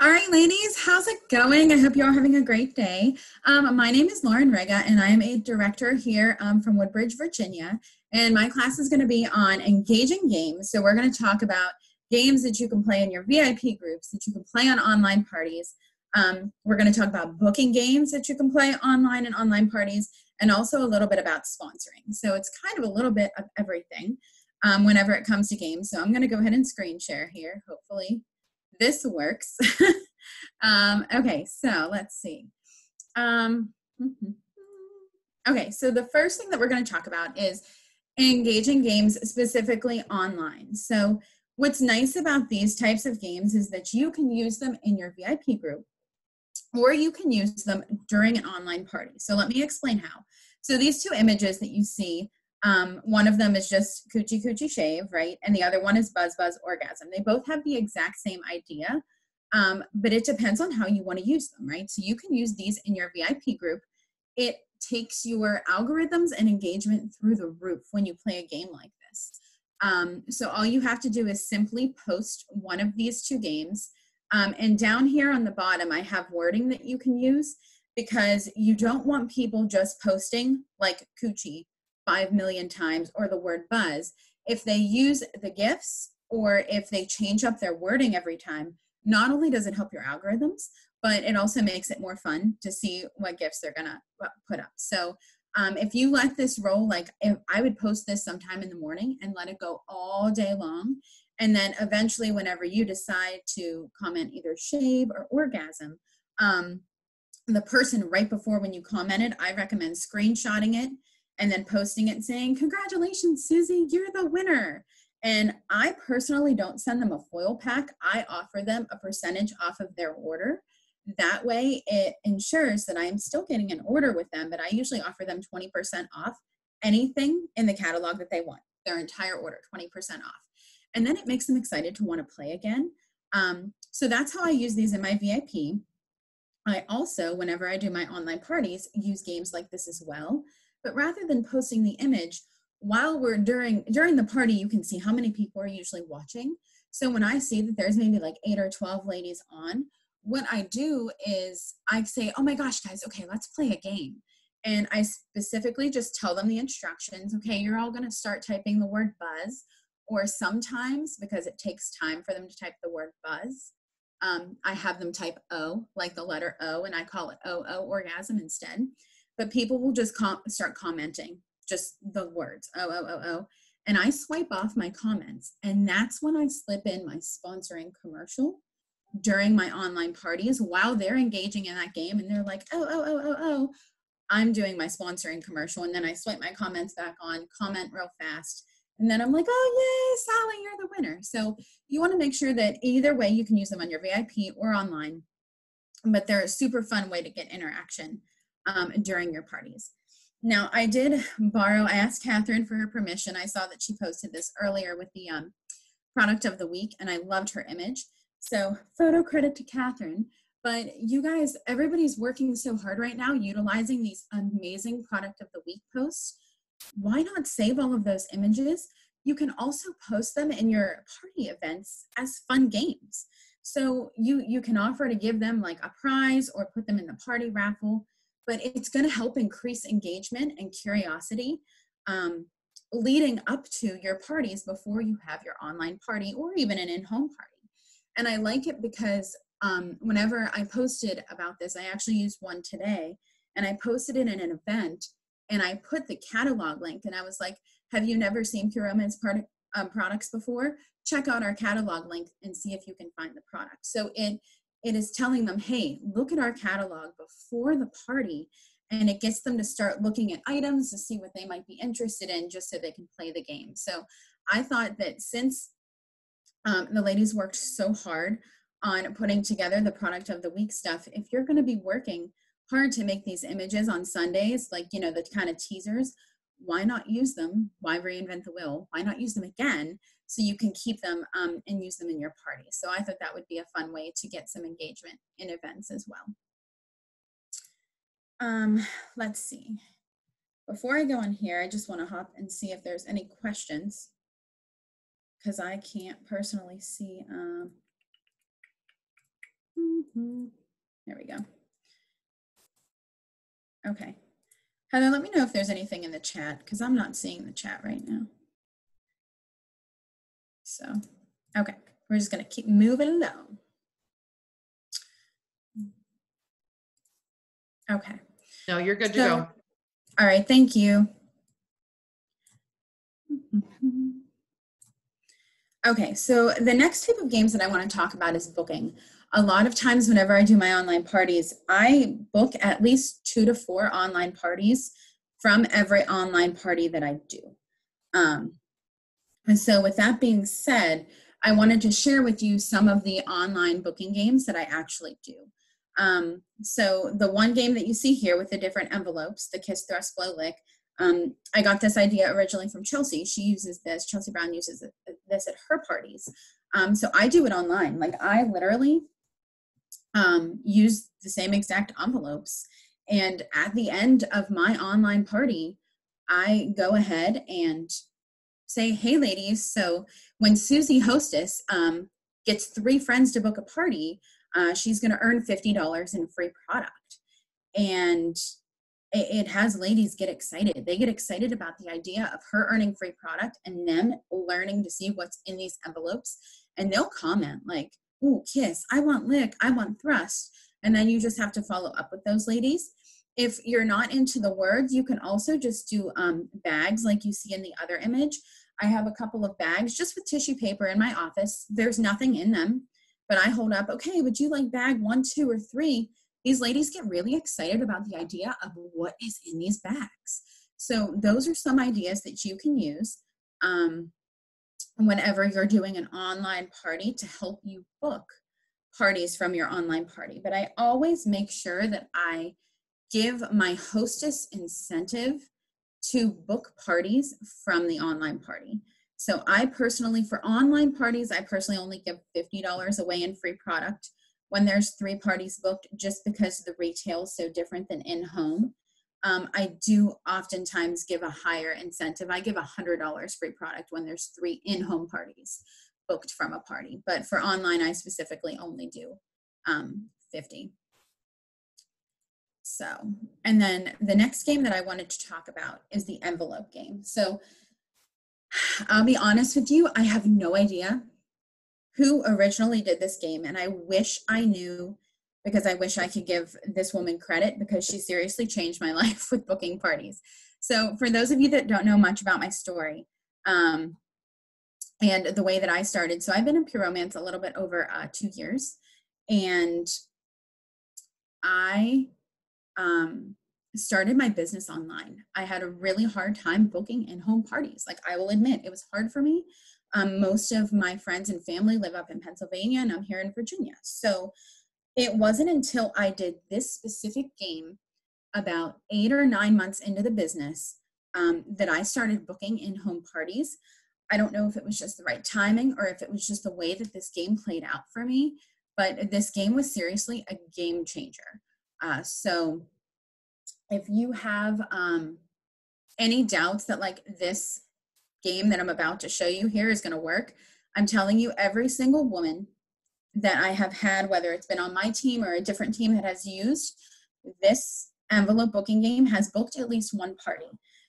All right, ladies, how's it going? I hope you're having a great day. Um, my name is Lauren Rega, and I am a director here um, from Woodbridge, Virginia. And my class is going to be on engaging games. So we're going to talk about games that you can play in your VIP groups, that you can play on online parties. Um, we're going to talk about booking games that you can play online and online parties, and also a little bit about sponsoring. So it's kind of a little bit of everything um, whenever it comes to games. So I'm going to go ahead and screen share here. Hopefully this works. um, okay, so let's see. Um, okay, so the first thing that we're going to talk about is engaging games specifically online. So what's nice about these types of games is that you can use them in your VIP group or you can use them during an online party. So let me explain how. So these two images that you see, um, one of them is just Coochy Coochy Shave, right? And the other one is Buzz Buzz Orgasm. They both have the exact same idea, um, but it depends on how you want to use them, right? So you can use these in your VIP group. It takes your algorithms and engagement through the roof when you play a game like this. Um, so all you have to do is simply post one of these two games. Um, and down here on the bottom, I have wording that you can use because you don't want people just posting like coochie 5 million times or the word buzz. If they use the GIFs or if they change up their wording every time, not only does it help your algorithms, but it also makes it more fun to see what GIFs they're gonna uh, put up. So um, if you let this roll, like I would post this sometime in the morning and let it go all day long. And then eventually, whenever you decide to comment either shave or orgasm, um, the person right before when you commented, I recommend screenshotting it and then posting it saying, Congratulations, Susie, you're the winner. And I personally don't send them a foil pack. I offer them a percentage off of their order. That way, it ensures that I am still getting an order with them, but I usually offer them 20% off anything in the catalog that they want, their entire order, 20% off. And then it makes them excited to want to play again. Um, so that's how I use these in my VIP. I also, whenever I do my online parties, use games like this as well. But rather than posting the image, while we're during during the party, you can see how many people are usually watching. So when I see that there's maybe like eight or 12 ladies on, what I do is I say, oh my gosh, guys, okay, let's play a game. And I specifically just tell them the instructions. Okay, you're all going to start typing the word buzz, or sometimes because it takes time for them to type the word buzz, um, I have them type O, like the letter O, and I call it OO orgasm instead. But people will just com- start commenting just the words oh oh oh O. And I swipe off my comments. And that's when I slip in my sponsoring commercial during my online parties while they're engaging in that game and they're like, oh, oh, oh, oh, oh, I'm doing my sponsoring commercial. And then I swipe my comments back on, comment real fast. And then I'm like, oh, yay, Sally, you're the winner. So you want to make sure that either way you can use them on your VIP or online, but they're a super fun way to get interaction um, during your parties. Now, I did borrow, I asked Catherine for her permission. I saw that she posted this earlier with the um, product of the week, and I loved her image. So, photo credit to Catherine. But you guys, everybody's working so hard right now utilizing these amazing product of the week posts. Why not save all of those images? You can also post them in your party events as fun games. So you you can offer to give them like a prize or put them in the party raffle, but it's going to help increase engagement and curiosity um, leading up to your parties before you have your online party or even an in-home party. And I like it because um, whenever I posted about this, I actually used one today and I posted it in an event and I put the catalog link and I was like, have you never seen Pure Romance um, products before? Check out our catalog link and see if you can find the product. So it, it is telling them, hey, look at our catalog before the party and it gets them to start looking at items to see what they might be interested in just so they can play the game. So I thought that since um, the ladies worked so hard on putting together the product of the week stuff. If you're going to be working hard to make these images on Sundays, like, you know, the kind of teasers, why not use them? Why reinvent the wheel? Why not use them again so you can keep them um, and use them in your party? So I thought that would be a fun way to get some engagement in events as well. Um, let's see. Before I go on here, I just want to hop and see if there's any questions because I can't personally see. Um, Mm-hmm. There we go. Okay. Heather, let me know if there's anything in the chat because I'm not seeing the chat right now. So, okay, we're just going to keep moving along. Okay. No, you're good to go. All right, thank you. Okay, so the next type of games that I want to talk about is booking. A lot of times, whenever I do my online parties, I book at least two to four online parties from every online party that I do. Um, and so, with that being said, I wanted to share with you some of the online booking games that I actually do. Um, so, the one game that you see here with the different envelopes, the Kiss, Thrust, Blow, Lick, um, I got this idea originally from Chelsea. She uses this, Chelsea Brown uses this at her parties. Um, so I do it online. Like I literally um, use the same exact envelopes. And at the end of my online party, I go ahead and say, hey, ladies, so when Susie Hostess um, gets three friends to book a party, uh, she's going to earn $50 in free product. And it, it has ladies get excited. They get excited about the idea of her earning free product and them learning to see what's in these envelopes. And they'll comment like, ooh, kiss, I want lick, I want thrust. And then you just have to follow up with those ladies. If you're not into the words, you can also just do um, bags like you see in the other image. I have a couple of bags just with tissue paper in my office. There's nothing in them, but I hold up, okay, would you like bag one, two, or three? These ladies get really excited about the idea of what is in these bags. So, those are some ideas that you can use um, whenever you're doing an online party to help you book parties from your online party. But I always make sure that I give my hostess incentive to book parties from the online party. So I personally, for online parties, I personally only give $50 away in free product when there's three parties booked, just because the retail is so different than in home. Um, I do oftentimes give a higher incentive. I give $100 free product when there's three in home parties booked from a party. But for online, I specifically only do um, 50. So, and then the next game that I wanted to talk about is the envelope game. So, I'll be honest with you, I have no idea who originally did this game, and I wish I knew because I wish I could give this woman credit because she seriously changed my life with booking parties. So, for those of you that don't know much about my story, um, and the way that I started, so I've been in pure romance a little bit over uh, two years, and I um, started my business online. I had a really hard time booking in home parties. Like I will admit, it was hard for me. Um, most of my friends and family live up in Pennsylvania, and I'm here in Virginia. So it wasn't until I did this specific game about eight or nine months into the business um, that I started booking in home parties. I don't know if it was just the right timing or if it was just the way that this game played out for me, but this game was seriously a game changer. Uh, so if you have um, any doubts that like this game that I'm about to show you here is going to work, I'm telling you, every single woman that I have had, whether it's been on my team or a different team that has used this envelope booking game, has booked at least one party.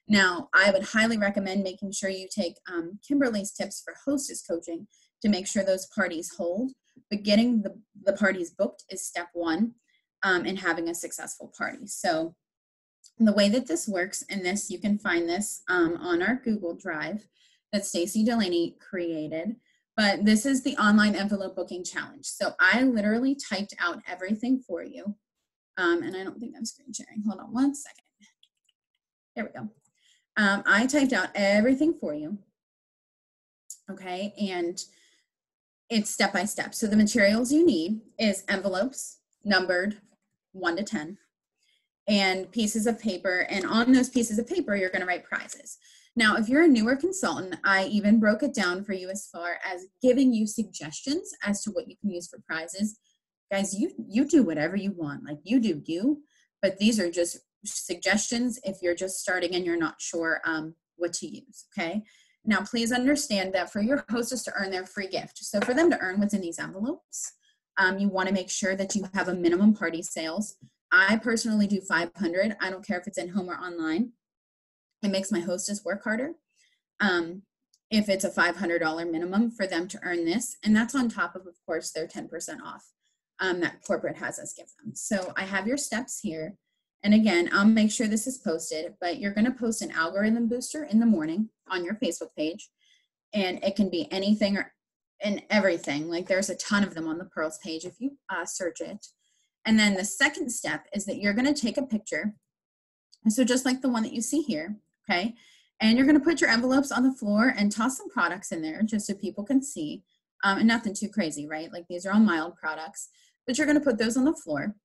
Now, I would highly recommend making sure you take um, Kimberly's tips for hostess coaching to make sure those parties hold. But getting the, the parties booked is step one um, in having a successful party. So, the way that this works, and this you can find this um, on our Google Drive that Stacy Delaney created. But this is the online envelope booking challenge. So I literally typed out everything for you. Um, and I don't think I'm screen sharing. Hold on one second. There we go. Um, I typed out everything for you. Okay, and it's step by step. So the materials you need is envelopes numbered 1 to 10 and pieces of paper. And on those pieces of paper, you're going to write prizes. Now, if you're a newer consultant, I even broke it down for you as far as giving you suggestions as to what you can use for prizes. Guys, you you do whatever you want. Like you do you, but these are just suggestions if you're just starting and you're not sure um, what to use. Okay. Now, please understand that for your hostess to earn their free gift, so for them to earn what's in these envelopes, Um, you want to make sure that you have a minimum party sales. I personally do 500. I don't care if it's in home or online. It makes my hostess work harder. Um, if it's a $500 minimum for them to earn this, and that's on top of, of course, their 10% off um, that corporate has us give them. So I have your steps here. And again, I'll make sure this is posted, but you're going to post an algorithm booster in the morning on your Facebook page. And it can be anything or and everything. Like there's a ton of them on the Pearls page if you uh, search it. And then the second step is that you're going to take a picture. So just like the one that you see here, okay? And you're going to put your envelopes on the floor and toss some products in there just so people can see. Um, and nothing too crazy, right? Like these are all mild products. But you're going to put those on the floor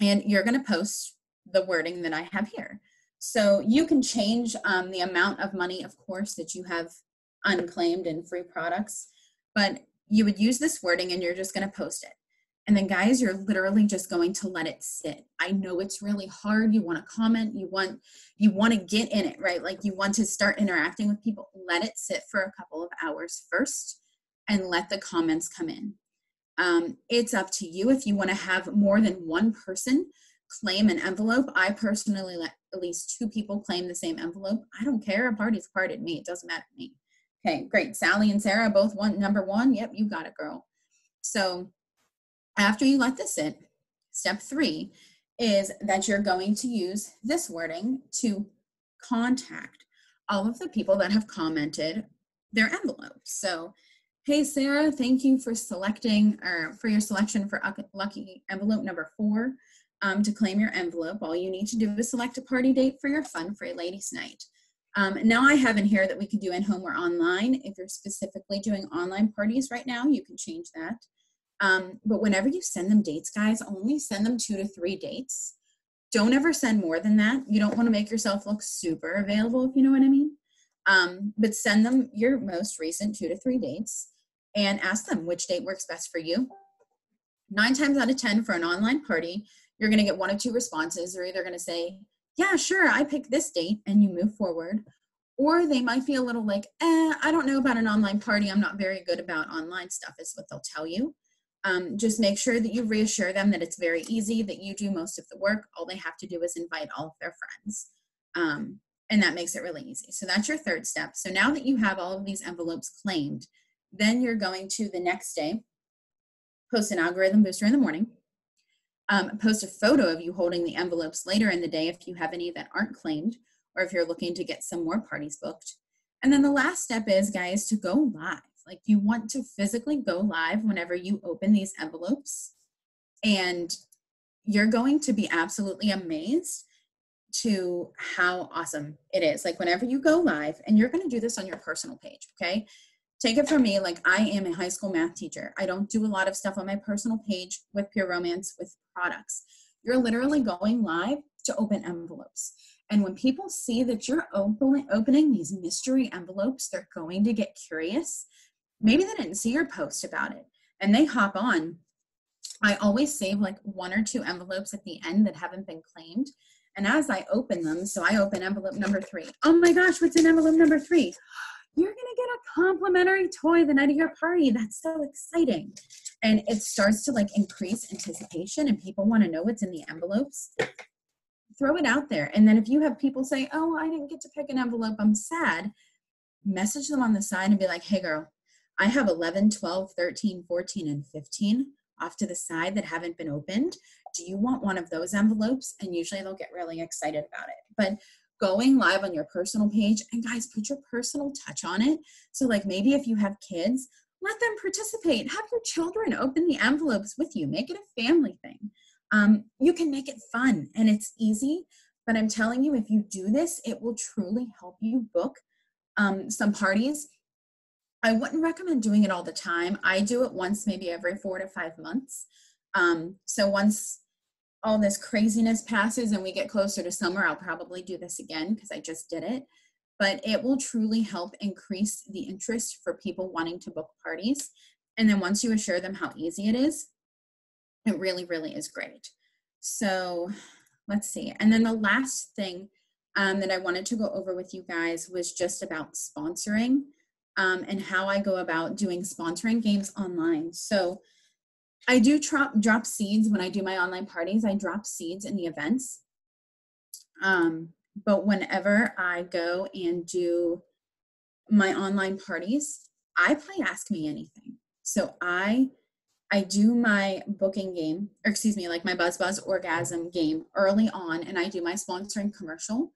and you're going to post the wording that I have here. So you can change um, the amount of money, of course, that you have unclaimed and free products but you would use this wording and you're just going to post it. And then guys, you're literally just going to let it sit. I know it's really hard. You want to comment, you want you want to get in it, right? Like you want to start interacting with people. Let it sit for a couple of hours first and let the comments come in. Um, it's up to you if you want to have more than one person claim an envelope. I personally let at least two people claim the same envelope. I don't care. A party's a party to me. It doesn't matter to me. Okay, great. Sally and Sarah both want number one. Yep, you got it, girl. So after you let this sit, step three is that you're going to use this wording to contact all of the people that have commented their envelope. So, hey, Sarah, thank you for selecting or for your selection for lucky envelope number four. Um, to claim your envelope, all you need to do is select a party date for your fun free ladies' night. Um, now I have in here that we can do in home or online. If you're specifically doing online parties right now, you can change that. Um, but whenever you send them dates, guys, only send them two to three dates. Don't ever send more than that. You don't want to make yourself look super available, if you know what I mean. Um, but send them your most recent two to three dates and ask them which date works best for you. Nine times out of 10 for an online party, you're going to get one of two responses. They're either going to say, yeah, sure, I pick this date and you move forward. Or they might be a little like, eh, I don't know about an online party. I'm not very good about online stuff, is what they'll tell you. Um, just make sure that you reassure them that it's very easy, that you do most of the work. All they have to do is invite all of their friends. Um, and that makes it really easy. So that's your third step. So now that you have all of these envelopes claimed, then you're going to the next day post an algorithm booster in the morning um, post a photo of you holding the envelopes later in the day if you have any that aren't claimed or if you're looking to get some more parties booked. And then the last step is, guys, to go live. Like you want to physically go live whenever you open these envelopes. And you're going to be absolutely amazed to how awesome it is. Like whenever you go live, and you're going to do this on your personal page, okay? take it from me like i am a high school math teacher i don't do a lot of stuff on my personal page with pure romance with products you're literally going live to open envelopes and when people see that you're open, opening these mystery envelopes they're going to get curious maybe they didn't see your post about it and they hop on i always save like one or two envelopes at the end that haven't been claimed and as i open them so i open envelope number three oh my gosh what's in envelope number three you're going to get a complimentary toy the night of your party. That's so exciting. And it starts to like increase anticipation and people want to know what's in the envelopes. Throw it out there. And then if you have people say, oh, I didn't get to pick an envelope, I'm sad, message them on the side and be like, hey, girl, I have 11, 12, 13, 14, and 15 off to the side that haven't been opened. Do you want one of those envelopes? And usually they'll get really excited about it. But going live on your personal page and guys put your personal touch on it so like maybe if you have kids let them participate have your children open the envelopes with you make it a family thing um, you can make it fun and it's easy but i'm telling you if you do this it will truly help you book um, some parties i wouldn't recommend doing it all the time i do it once maybe every four to five months um, so once all this craziness passes and we get closer to summer, I'll probably do this again because I just did it. But it will truly help increase the interest for people wanting to book parties. And then once you assure them how easy it is, it really, really is great. So let's see. And then the last thing um, that I wanted to go over with you guys was just about sponsoring um, and how I go about doing sponsoring games online. So I do drop drop seeds when I do my online parties. I drop seeds in the events. Um, but whenever I go and do my online parties, I play Ask Me Anything. So I I do my booking game, or excuse me, like my Buzz Buzz Orgasm game early on, and I do my sponsoring commercial.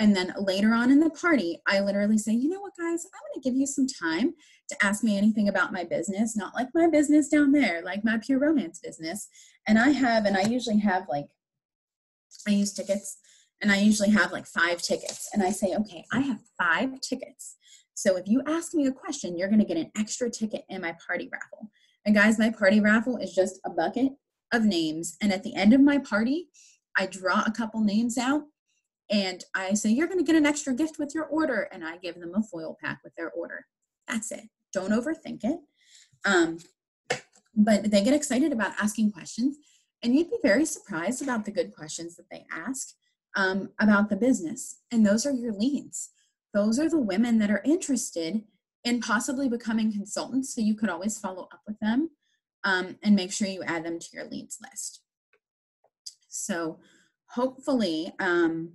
And then later on in the party, I literally say, you know what, guys, I'm going to give you some time to ask me anything about my business, not like my business down there, like my pure romance business. And I have, and I usually have like, I use tickets, and I usually have like five tickets. And I say, okay, I have five tickets. So if you ask me a question, you're going to get an extra ticket in my party raffle. And guys, my party raffle is just a bucket of names. And at the end of my party, I draw a couple names out and I say, You're going to get an extra gift with your order. And I give them a foil pack with their order. That's it. Don't overthink it. Um, but they get excited about asking questions. And you'd be very surprised about the good questions that they ask um, about the business. And those are your leads. Those are the women that are interested in possibly becoming consultants. So you could always follow up with them um, and make sure you add them to your leads list. So hopefully, um,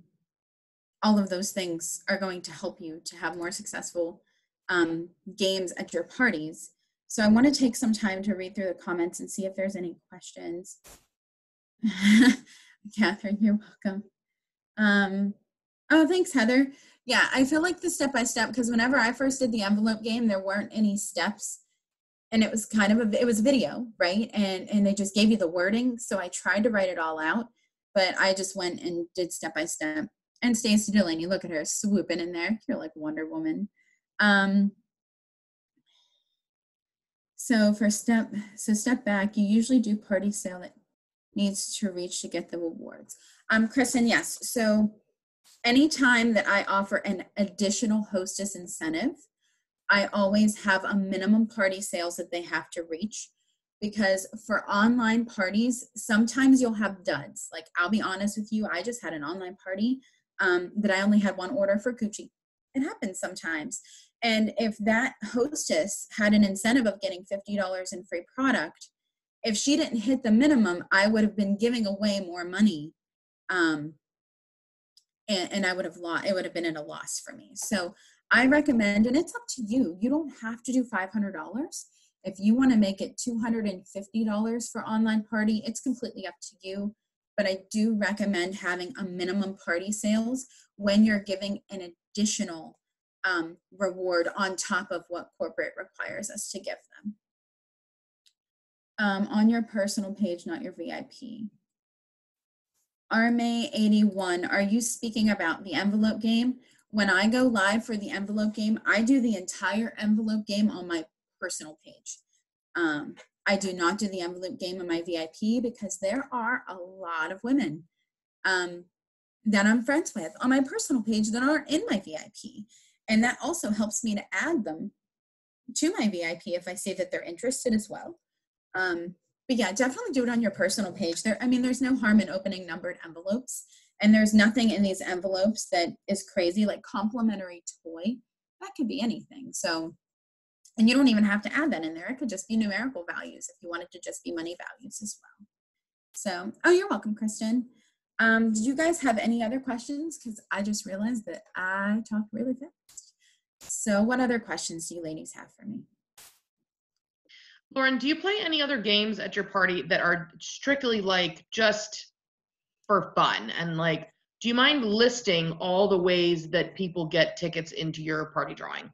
all of those things are going to help you to have more successful um, games at your parties. So I want to take some time to read through the comments and see if there's any questions. Catherine, you're welcome. Um, oh, thanks, Heather. Yeah, I feel like the step by step because whenever I first did the envelope game, there weren't any steps, and it was kind of a it was a video, right? And and they just gave you the wording. So I tried to write it all out, but I just went and did step by step. And Stacey Delaney, look at her swooping in there. You're like Wonder Woman. Um, so for step so step back, you usually do party sale that needs to reach to get the awards. Um, Kristen, yes. So anytime that I offer an additional hostess incentive, I always have a minimum party sales that they have to reach because for online parties, sometimes you'll have duds. Like I'll be honest with you, I just had an online party um, that I only had one order for Gucci. It happens sometimes. And if that hostess had an incentive of getting $50 in free product, if she didn't hit the minimum, I would have been giving away more money um, and, and I would have lost, it would have been at a loss for me. So I recommend, and it's up to you, you don't have to do $500. If you want to make it $250 for online party, it's completely up to you. But I do recommend having a minimum party sales when you're giving an additional um, reward on top of what corporate requires us to give them. Um, on your personal page, not your VIP. RMA81, are you speaking about the envelope game? When I go live for the envelope game, I do the entire envelope game on my personal page. Um, I do not do the envelope game on my VIP because there are a lot of women um, that I'm friends with on my personal page that aren't in my VIP. And that also helps me to add them to my VIP if I see that they're interested as well. Um, but yeah, definitely do it on your personal page. There, I mean, there's no harm in opening numbered envelopes, and there's nothing in these envelopes that is crazy, like complimentary toy. That could be anything. So, and you don't even have to add that in there. It could just be numerical values if you want it to just be money values as well. So, oh, you're welcome, Kristen. Um, did you guys have any other questions? Because I just realized that I talked really fast. So, what other questions do you ladies have for me? Lauren, do you play any other games at your party that are strictly like just for fun? And like, do you mind listing all the ways that people get tickets into your party drawing?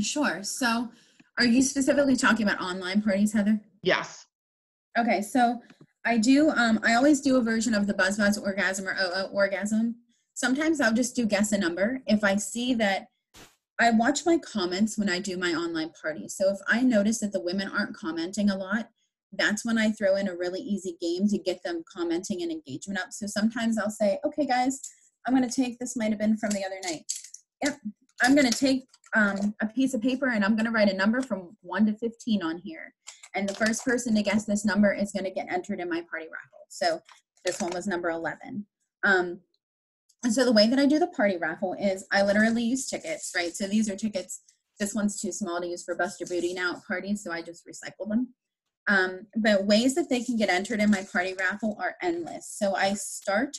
Sure. So, are you specifically talking about online parties, Heather? Yes. Okay, so I do. Um, I always do a version of the Buzz Buzz Orgasm or OO Orgasm. Sometimes I'll just do guess a number. If I see that I watch my comments when I do my online party. So if I notice that the women aren't commenting a lot, that's when I throw in a really easy game to get them commenting and engagement up. So sometimes I'll say, okay, guys, I'm going to take this, might have been from the other night. Yep, I'm going to take um, a piece of paper and I'm going to write a number from 1 to 15 on here. And the first person to guess this number is going to get entered in my party raffle. So this one was number 11. Um, and so the way that I do the party raffle is I literally use tickets, right? So these are tickets. This one's too small to use for Bust or Booty now at parties, so I just recycle them. Um, but ways that they can get entered in my party raffle are endless. So I start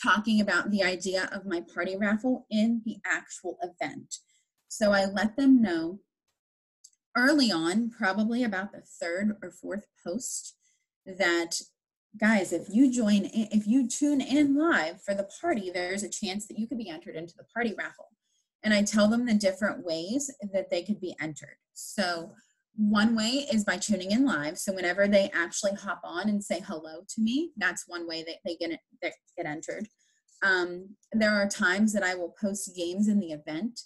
talking about the idea of my party raffle in the actual event. So I let them know early on, probably about the third or fourth post, that guys, if you join, if you tune in live for the party, there's a chance that you could be entered into the party raffle. And I tell them the different ways that they could be entered. So one way is by tuning in live. So whenever they actually hop on and say hello to me, that's one way that they get that get entered. Um, there are times that I will post games in the event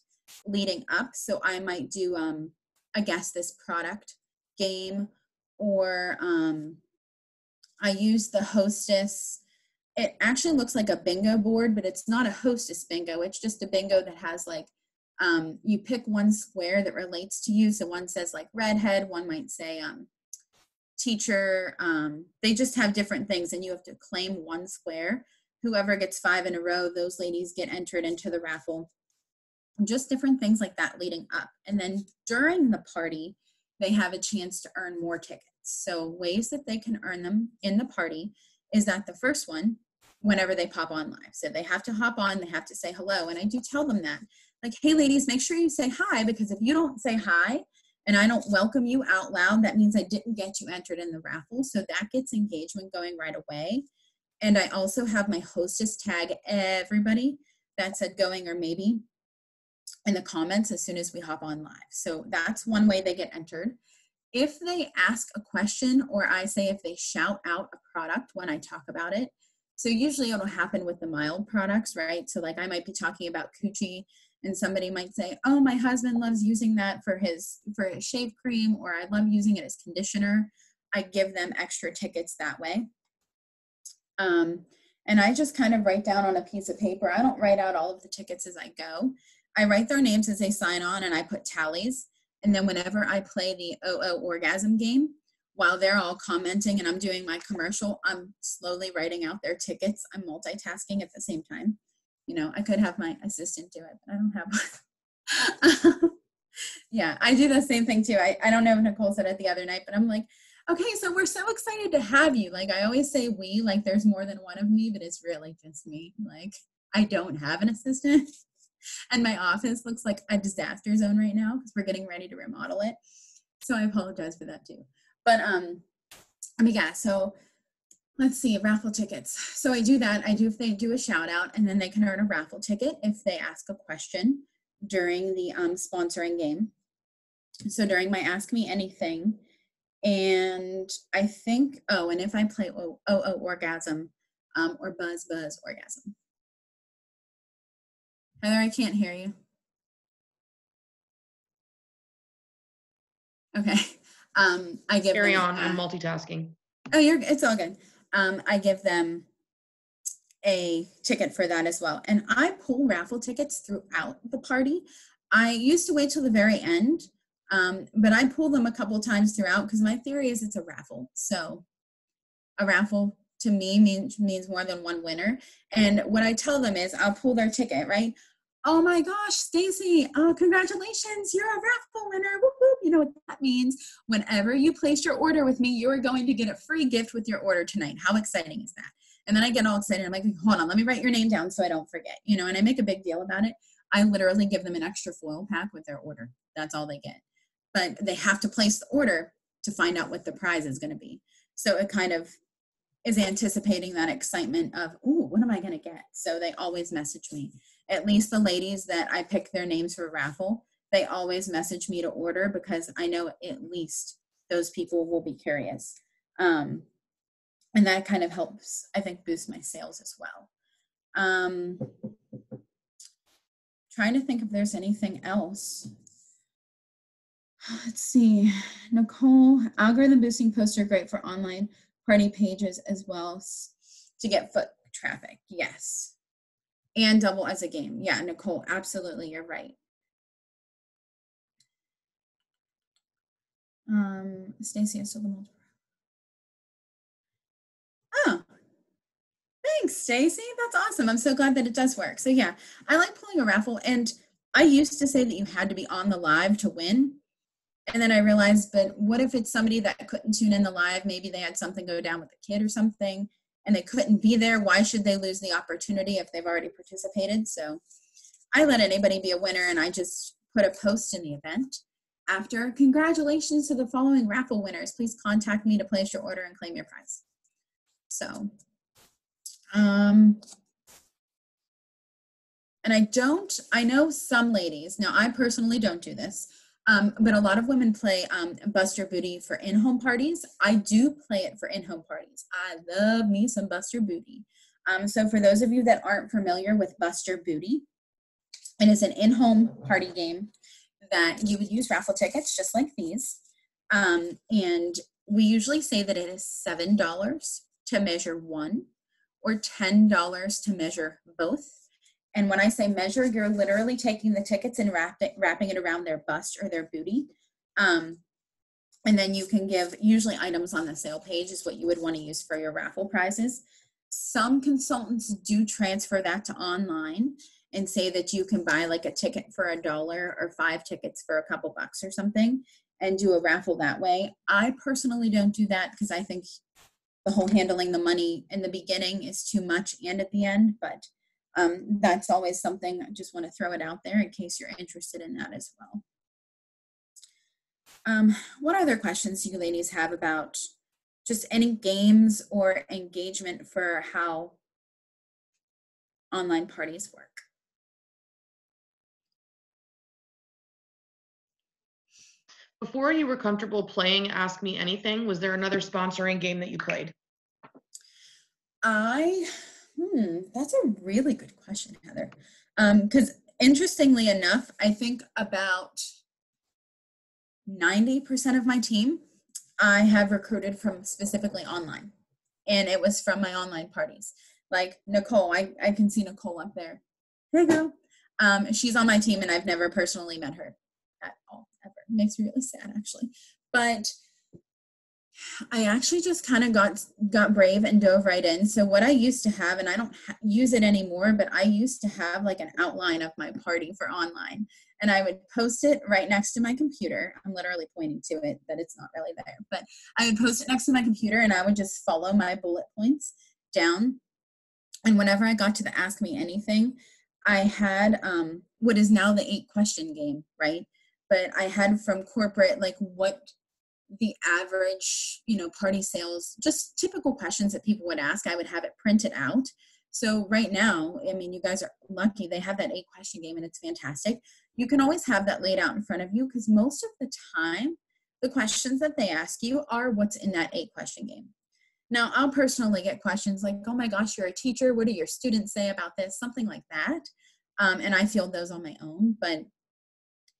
leading up. So I might do, um, I guess, this product game, or um, I use the hostess. It actually looks like a bingo board, but it's not a hostess bingo. It's just a bingo that has like, um, you pick one square that relates to you. So one says like redhead, one might say um, teacher. Um, they just have different things, and you have to claim one square. Whoever gets five in a row, those ladies get entered into the raffle just different things like that leading up. And then during the party, they have a chance to earn more tickets. So, ways that they can earn them in the party is that the first one, whenever they pop on live. So, they have to hop on, they have to say hello. And I do tell them that, like, hey, ladies, make sure you say hi because if you don't say hi and I don't welcome you out loud, that means I didn't get you entered in the raffle. So, that gets engagement going right away. And I also have my hostess tag everybody that said going or maybe in the comments as soon as we hop on live. So that's one way they get entered. If they ask a question, or I say if they shout out a product when I talk about it, so usually it'll happen with the mild products, right? So like I might be talking about Coochy and somebody might say, "Oh, my husband loves using that for his for his shave cream or I love using it as conditioner." I give them extra tickets that way. Um, and I just kind of write down on a piece of paper. I don't write out all of the tickets as I go. I write their names as they sign on and I put tallies. And then whenever I play the OO orgasm game, while they're all commenting and I'm doing my commercial, I'm slowly writing out their tickets. I'm multitasking at the same time. You know, I could have my assistant do it, but I don't have one. yeah, I do the same thing too. I, I don't know if Nicole said it the other night, but I'm like, okay, so we're so excited to have you. Like I always say we, like there's more than one of me, but it's really just me. Like I don't have an assistant. And my office looks like a disaster zone right now because we're getting ready to remodel it. So I apologize for that too. But um, I mean, yeah. So let's see, raffle tickets. So I do that. I do if they do a shout out, and then they can earn a raffle ticket if they ask a question during the um, sponsoring game. So during my Ask Me Anything, and I think oh, and if I play oh oh, oh orgasm um, or buzz buzz orgasm. Heather, I can't hear you. Okay. Um, I give Carry them, on. I'm uh, multitasking. Oh, you're it's all good. Um, I give them a ticket for that as well. And I pull raffle tickets throughout the party. I used to wait till the very end, um, but I pull them a couple times throughout because my theory is it's a raffle. So a raffle to me means means more than one winner. And what I tell them is I'll pull their ticket, right? Oh my gosh, Stacy, uh, congratulations, you're a raffle winner. Whoop, whoop. You know what that means? Whenever you place your order with me, you're going to get a free gift with your order tonight. How exciting is that? And then I get all excited. I'm like, hold on, let me write your name down so I don't forget. You know, and I make a big deal about it. I literally give them an extra foil pack with their order. That's all they get. But they have to place the order to find out what the prize is going to be. So it kind of is anticipating that excitement of, ooh, what am I going to get? So they always message me at least the ladies that I pick their names for raffle, they always message me to order because I know at least those people will be curious. Um, and that kind of helps, I think, boost my sales as well. Um, trying to think if there's anything else. Let's see. Nicole, algorithm boosting posts are great for online party pages as well to get foot traffic. Yes and double as a game. Yeah, Nicole, absolutely, you're right. Um, Stacy, I still the multiple. Oh, thanks, Stacy. That's awesome. I'm so glad that it does work. So yeah, I like pulling a raffle, and I used to say that you had to be on the live to win. and then I realized, but what if it's somebody that couldn't tune in the live? Maybe they had something go down with a kid or something and they couldn't be there. Why should they lose the opportunity if they've already participated? So I let anybody be a winner and I just put a post in the event. After, congratulations to the following raffle winners. Please contact me to place your order and claim your prize. So, um, and I don't, I know some ladies, now I personally don't do this, um, but a lot of women play um, Bust or Booty for in home parties. I do play it for in home parties. I love me some Bust or Booty. Um, so, for those of you that aren't familiar with Bust or Booty, it is an in home party game that you would use raffle tickets just like these. Um, and we usually say that it is $7 to measure one or $10 to measure both. And when I say measure, you're literally taking the tickets and wrap it, wrapping it around their bust or their booty. Um, and then you can give, usually items on the sale page is what you would want to use for your raffle prizes. Some consultants do transfer that to online and say that you can buy like a ticket for a dollar or five tickets for a couple bucks or something and do a raffle that way. I personally don't do that because I think the whole handling the money in the beginning is too much and at the end, but um, that's always something I just want to throw it out there in case you're interested in that as well. Um, what other questions do you ladies have about just any games or engagement for how online parties work? Before you were comfortable playing Ask Me Anything, was there another sponsoring game that you played? I, hmm, that's a really good question, Heather. Because um, interestingly enough, I think about 90% of my team I have recruited from specifically online. And it was from my online parties. Like Nicole, I, I can see Nicole up there. Hey, girl. Um, she's on my team, and I've never personally met her at all ever. It makes me really sad actually. But I actually just kind of got got brave and dove right in. So what I used to have, and I don't ha- use it anymore, but I used to have like an outline of my party for online, and I would post it right next to my computer. I'm literally pointing to it, but it's not really there. But I would post it next to my computer, and I would just follow my bullet points down. And whenever I got to the Ask Me Anything, I had um, what is now the eight question game, right? but I had from corporate like what the average, you know, party sales, just typical questions that people would ask. I would have it printed out. So right now, I mean, you guys are lucky they have that eight question game and it's fantastic. You can always have that laid out in front of you because most of the time, the questions that they ask you are what's in that eight question game. Now, I'll personally get questions like, oh my gosh, you're a teacher. What do your students say about this? Something like that. Um, and I field those on my own. But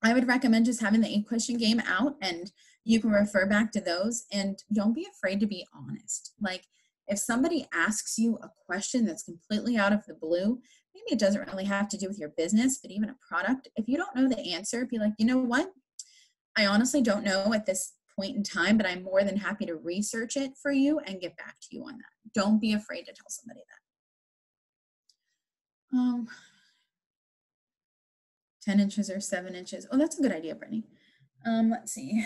I would recommend just having the eight question game out and you can refer back to those and don't be afraid to be honest. Like if somebody asks you a question that's completely out of the blue, maybe it doesn't really have to do with your business, but even a product, if you don't know the answer, be like, you know what? I honestly don't know at this point in time, but I'm more than happy to research it for you and get back to you on that. Don't be afraid to tell somebody that. Um, 10 inches or 7 inches. Oh, that's a good idea, Brittany. Um, let's see.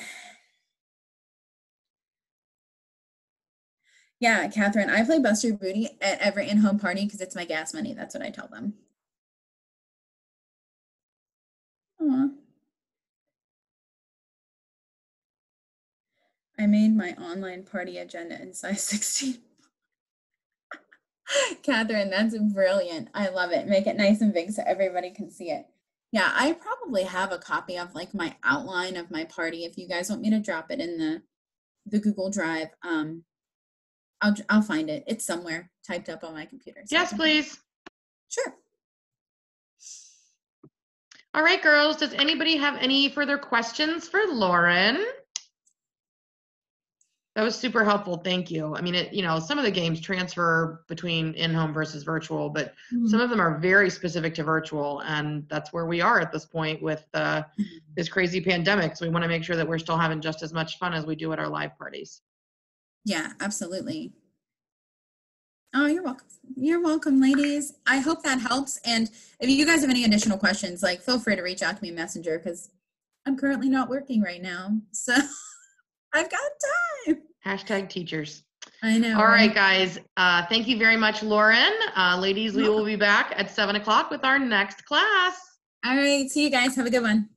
Yeah, Catherine, I play Bust or Booty at every in-home party because it's my gas money. That's what I tell them. I made my online party agenda in size 16. Catherine, that's brilliant. I love it. Make it nice and big so everybody can see it. Yeah, I probably have a copy of like my outline of my party. If you guys want me to drop it in the the Google Drive, um, I'll I'll find it. It's somewhere typed up on my computer. So yes, please. Sure. All right, girls. Does anybody have any further questions for Lauren? That was super helpful. Thank you. I mean, it, you know, some of the games transfer between in-home versus virtual, but mm-hmm. some of them are very specific to virtual, and that's where we are at this point with uh, this crazy pandemic. So we want to make sure that we're still having just as much fun as we do at our live parties. Yeah, absolutely. Oh, you're welcome. You're welcome, ladies. I hope that helps. And if you guys have any additional questions, like feel free to reach out to me in Messenger because I'm currently not working right now. So I've got time. Hashtag teachers. I know. All right, guys. Uh, thank you very much, Lauren. Uh, ladies, we will be back at seven o'clock with our next class. All right. See you guys. Have a good one.